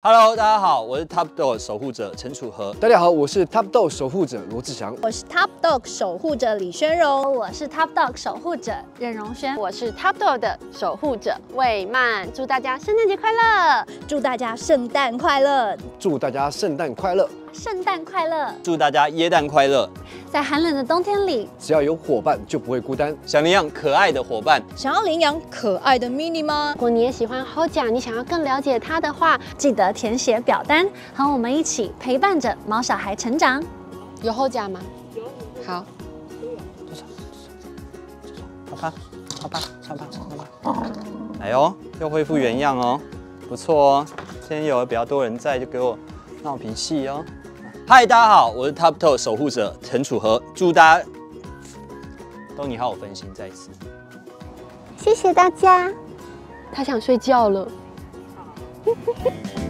Hello，大家好，我是 Top Dog 守护者陈楚河。大家好，我是 Top Dog 守护者罗志祥。我是 Top Dog 守护者李宣荣，我是 Top Dog 守护者任荣轩，我是 Top Dog 的守护者魏曼。祝大家圣诞节快乐！祝大家圣诞快乐！祝大家圣诞快乐！圣诞快乐！祝大家耶诞快乐！在寒冷的冬天里，只要有伙伴就不会孤单。想领养可爱的伙伴，想要领养可爱的 mini 吗？如果你也喜欢 Hoja，你想要更了解它的话，记得填写表单，和我们一起陪伴着毛小孩成长。有 Hoja 吗？有。好。好吧，好吧，好吧，好吧。哎呦，又恢复原样哦，不错哦。今天有比较多人在，就给我闹脾气哦。嗨，大家好，我是 Top Dog 守护者陈楚河，祝大家都你好，我分心再次，谢谢大家。他想睡觉了。